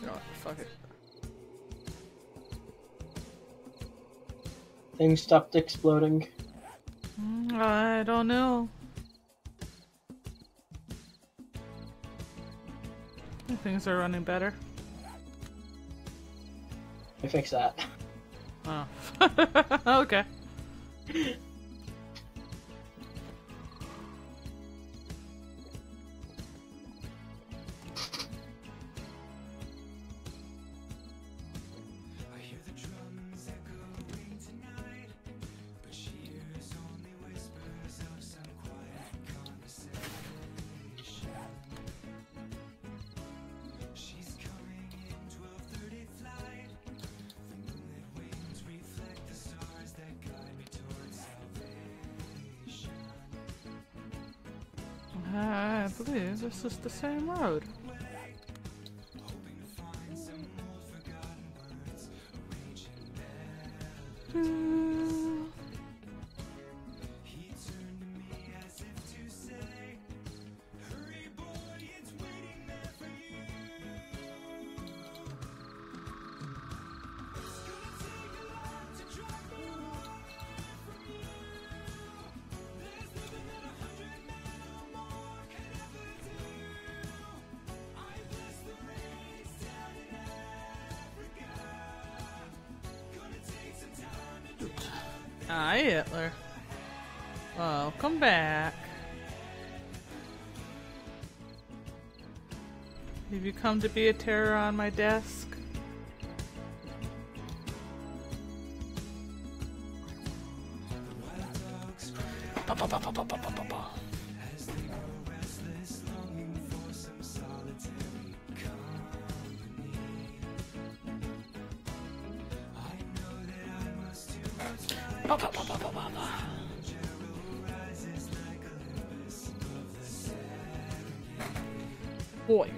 You know what? Fuck it. Things stopped exploding. Mm, I don't know. Things are running better. I fix that. Oh. okay. I believe this is the same road. Hi, Hitler. Welcome back. Have you come to be a terror on my desk? Ba, ba, ba, Bah, bah, bah, Boy.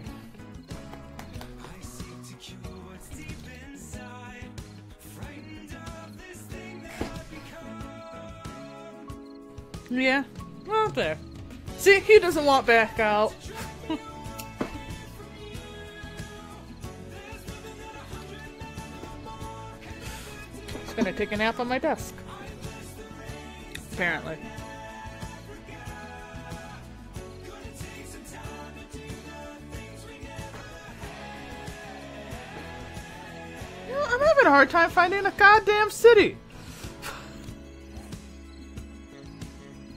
Yeah, out there. See, he doesn't want back out. He's gonna take a nap on my desk. Apparently. You know, I'm having a hard time finding a goddamn city.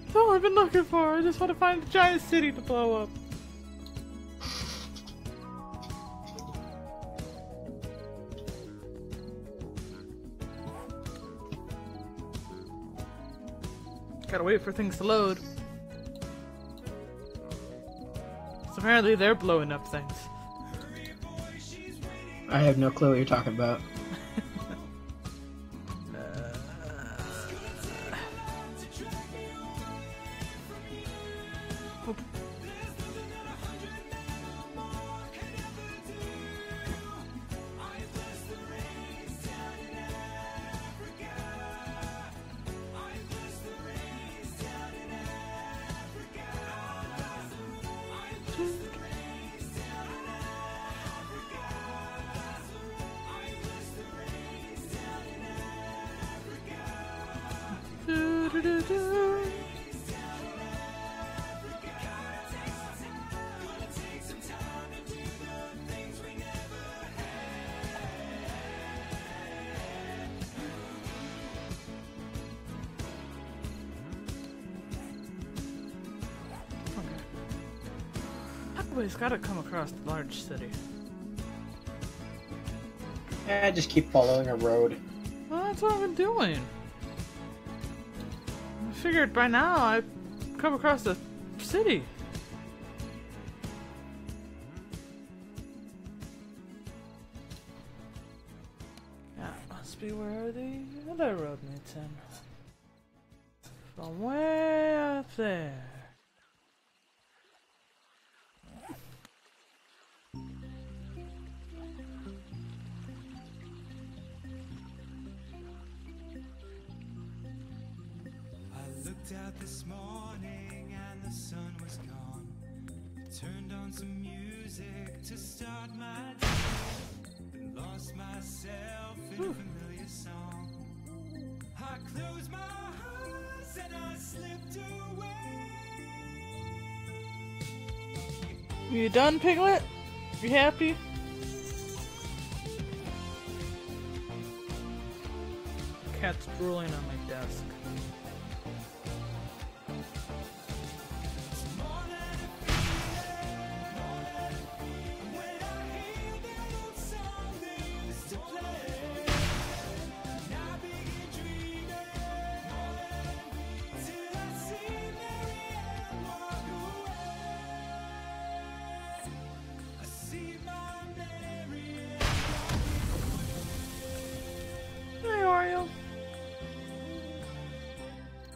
That's all I've been looking for. I just want to find a giant city to blow up. Gotta wait for things to load. So apparently they're blowing up things. I have no clue what you're talking about. Do-do-do-do. Highway's gotta come across the large city. Eh, just keep following a road. Well, that's what I've been doing. Figured by now I'd come across the city. That must be where the other road meets in. From way up there. Looked out this morning and the sun was gone. Turned on some music to start my day. lost myself in a familiar song. I closed my eyes and I slipped away. You done, Piglet? You happy? Cat's drooling on my desk.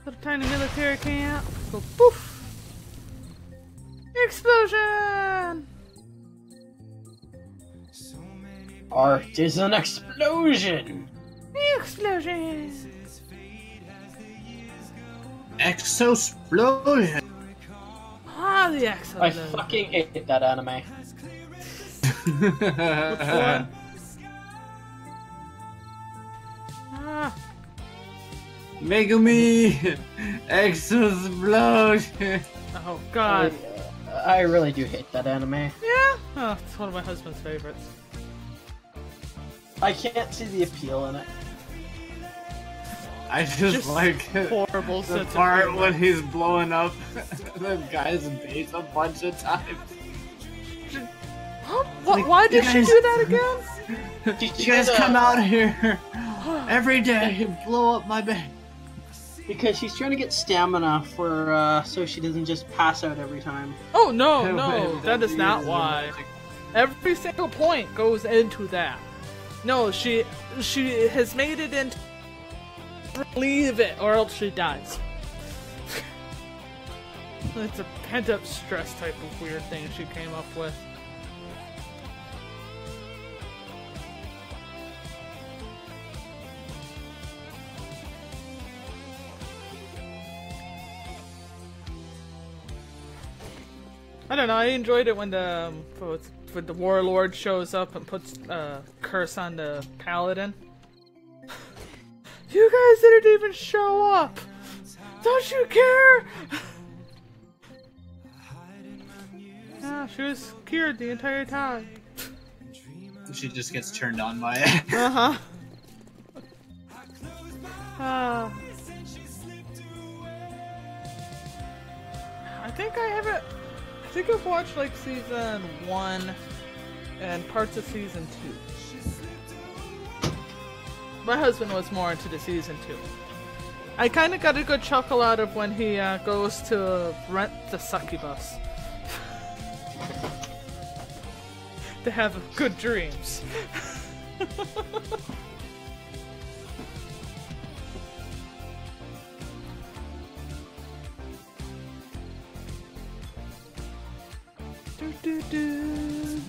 Little tiny military camp. Go poof. Explosion! Art is an explosion! Explosion! Exosplosion. Ah, the I fucking hate that anime. Megumin. Exosplosion. oh I, god. I really do hate that anime. Yeah? Oh, it's one of my husband's favorites. I can't see the appeal in it. I just, Just like Horrible the part when he's blowing up the guy's base a bunch of times. Huh? What, Like, why you did she guys- do that again? Did You guys uh, come out here every day and blow up my base. Because she's trying to get stamina for, uh, so she doesn't just pass out every time. Oh no, no, that is not why. Every single point goes into that. No, she she has made it into leave it or else she dies. it's a pent up stress type of weird thing she came up with. Don't know. I enjoyed it when the um, when the warlord shows up and puts uh, curse on the paladin. you guys didn't even show up. Don't you care? yeah, she was cured the entire time. She just gets turned on by it. Uh huh. I think I've watched like season one and parts of season two. My husband was more into the season two. I kind of got a good chuckle out of when he uh, goes to rent the succubus to have good dreams. do, do, do.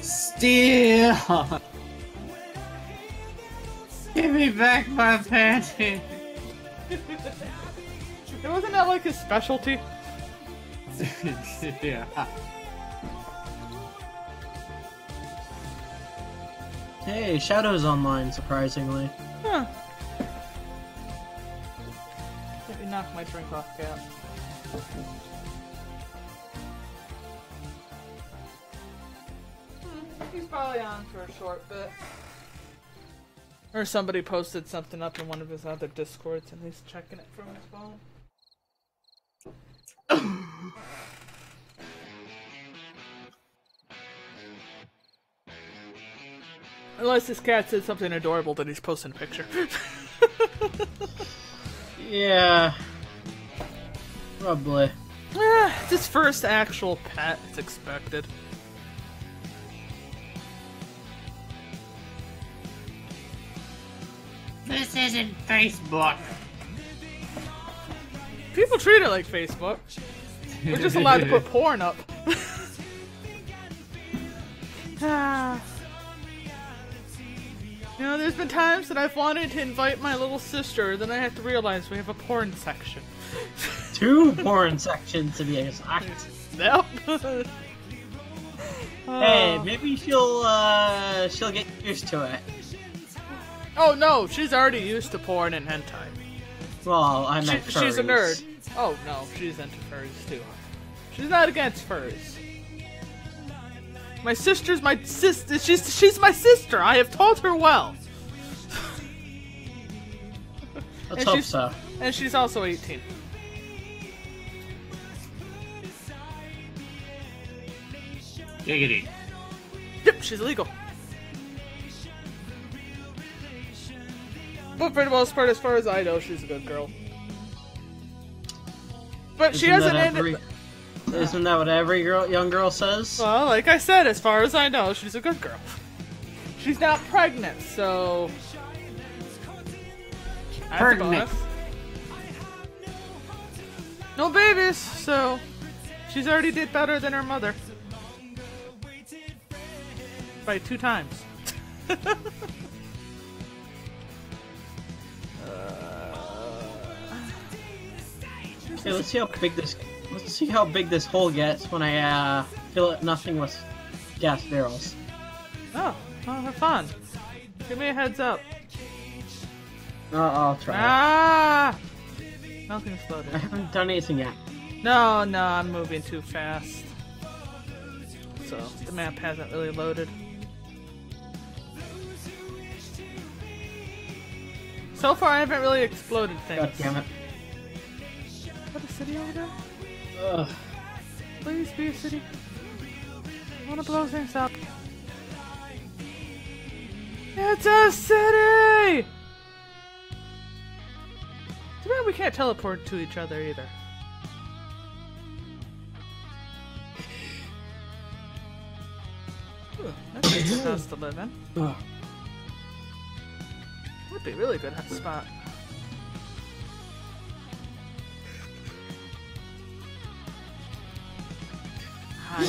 Steal! Give me back my panty! Wasn't that like his specialty? yeah. Hey, Shadow's online, surprisingly. Huh. Let me knock my drink off, cat. He's probably on for a short bit. Or somebody posted something up in one of his other discords and he's checking it from his phone. Unless this cat said something adorable that he's posting a picture. Yeah. Probably. Ah, it's his first actual pet, it's expected. This isn't Facebook. People treat it like Facebook. We're just allowed to put porn up. ah. You know, there's been times that I've wanted to invite my little sister, then I have to realize we have a porn section. Two porn sections to be exact. Yep. Hey, Oh. maybe she'll uh she'll get used to it. Oh no, she's already used to porn and hentai. Well, I She, meant she's a nerd. Oh no, she's into furries too. She's not against furries. My sister's my sister. She's she's my sister. I have told her well, Let's And hope she's- so. and she's also 18. Giggity. Yep, she's legal. But for the most part, as far as I know, she's a good girl. But she Isn't hasn't that ended. every- Isn't that what every girl, young girl says? Well, like I said, as far as I know, she's a good girl. She's not pregnant, so. Pregnant. No babies, so she's already did better than her mother by two times. Okay, let's see how big this. Let's see how big this hole gets when I uh, fill it nothing with gas barrels. Oh, oh, have fun. Give me a heads up. Uh, I'll try. Ah! Nothing's I haven't done anything yet. No, no, I'm moving too fast. So, the map hasn't really loaded. So far, I haven't really exploded things. God damn it. What a city over there? Ugh. Please be a city. I wanna blow things up. It's a city! Too bad we can't teleport to each other either. Ooh, that's a good house to live in. Ugh. Would be really good at spot. Hi.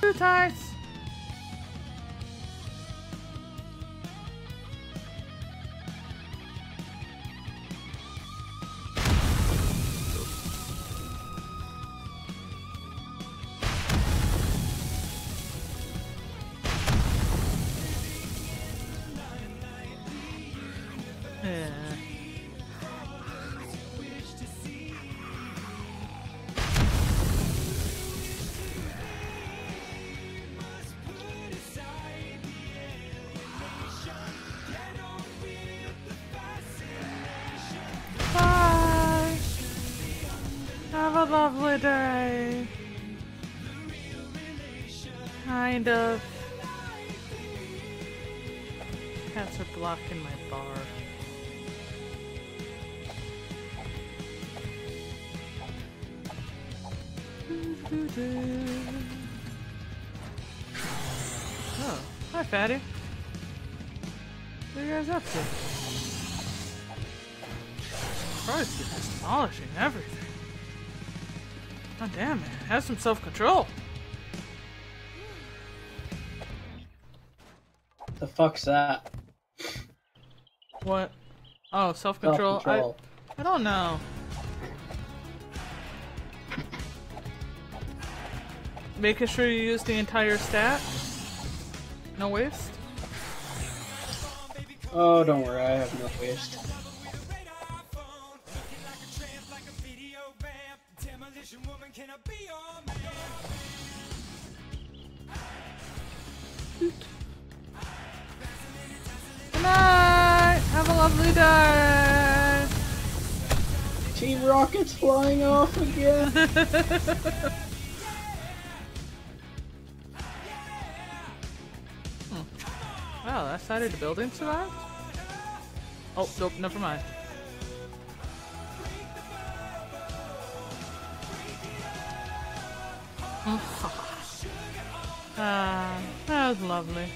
Two times. Lovely day. Kind of. Cats are blocking my bar. Oh, hi, Fatty. What are you guys up to? Christ, you're demolishing everything. God damn it. Have some self control. The fuck's that? What? Oh, self control. I, Self-control. I don't know. Making sure you use the entire stat. No waste. Oh, don't worry, I have no waste. Night. Have a lovely day. Team Rocket's flying off again. Wow, that side of the building survived? Oh, nope, never mind. Ah, that was lovely.